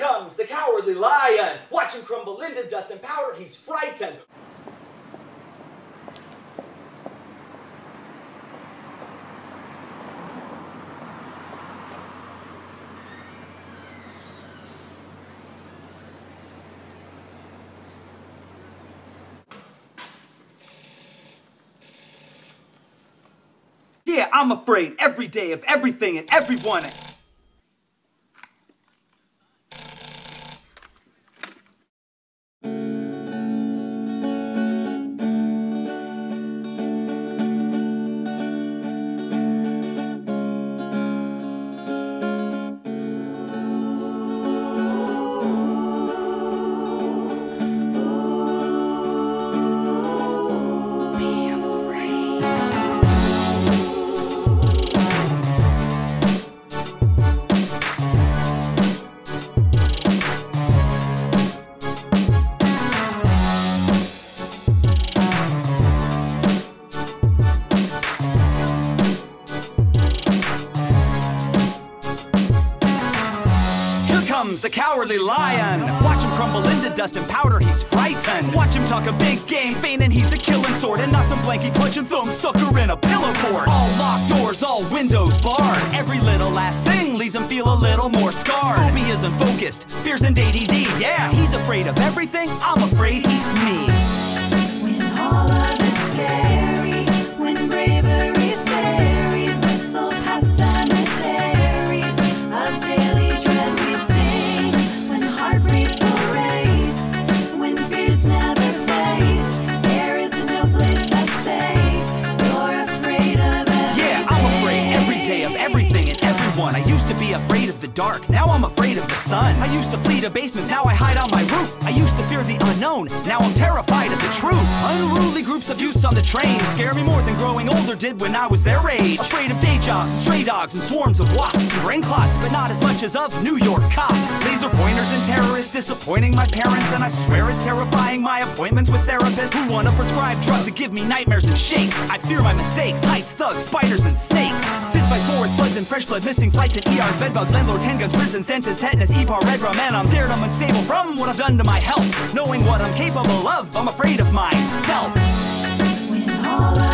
comes the cowardly lion. Watch him crumble into dust and powder. He's frightened. Yeah, I'm afraid every day of everything and everyone. The cowardly lion. Watch him crumble into dust and powder, he's frightened. Watch him talk a big game, feigning he's the killing sword. And not some blanky punch and thumb sucker in a pillow fort. All locked doors, all windows barred. Every little last thing leaves him feel a little more scarred. Phobias unfocused, fears and ADD. Yeah, he's afraid of everything, I'm afraid he's me. To be afraid of the dark, now I'm afraid of the sun. I used to flee to basements, now I hide on my roof. I used to fear the unknown, now I'm terrified of the truth. Unruly groups of youths on the train scare me more than growing older did when I was their age. Afraid of day jobs, stray dogs, and swarms of wasps and brain clots, but not as much as of New York cops. Laser pointers and terrorists disappointing my parents, and I swear it's terrifying my appointments with therapists who wanna prescribe drugs that give me nightmares and shakes. I fear my mistakes, heights, thugs, spiders, and snakes. Fistfights, forests, floods, and fresh blood, missing flights and ERs, bedbugs, landlords, handguns, prisons, dentists, tetanus, EPAR, red rum, and I'm scared I'm unstable from what I've done to my health. Knowing what I'm capable of, I'm afraid of myself. When all of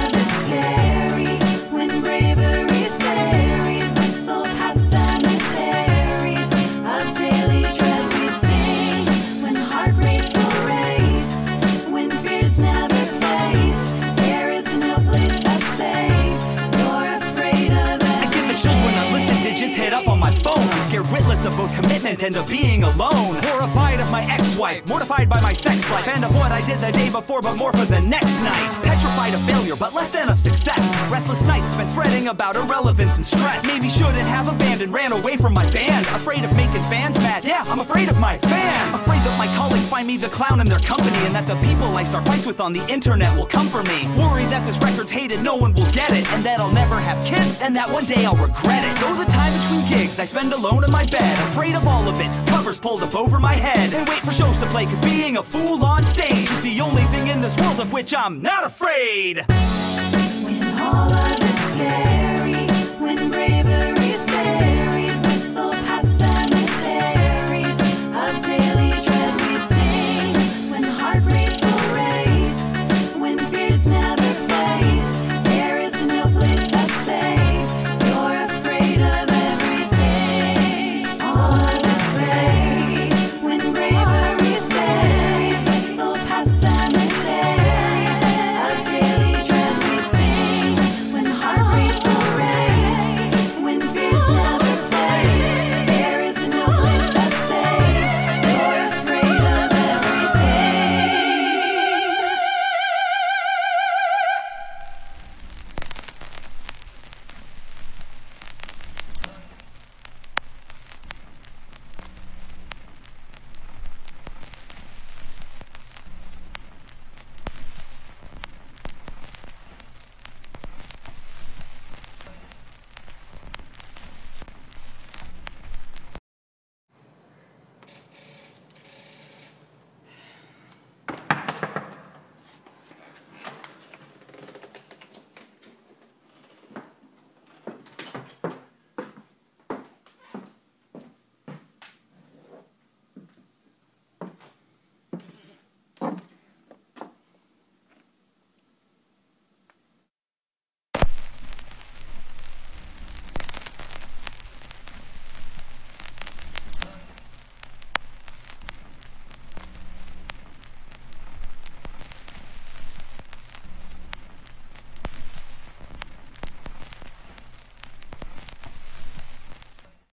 witless of both commitment and of being alone. Horrified of my ex-wife, mortified by my sex life, and of what I did the day before, but more for the next night. Petrified of failure, but less than of success. Restless nights spent fretting about irrelevance and stress. Maybe shouldn't have abandoned, ran away from my band. Afraid of making fans mad. Yeah, I'm afraid of my fans. The clown in their company, and that the people I start fights with on the internet will come for me. Worried that this record's hated, no one will get it, and that I'll never have kids, and that one day I'll regret it. So the time between gigs I spend alone in my bed, afraid of all of it. Covers pulled up over my head, and wait for shows to play, cause being a fool on stage is the only thing in this world of which I'm not afraid. When all of it's scary. heart.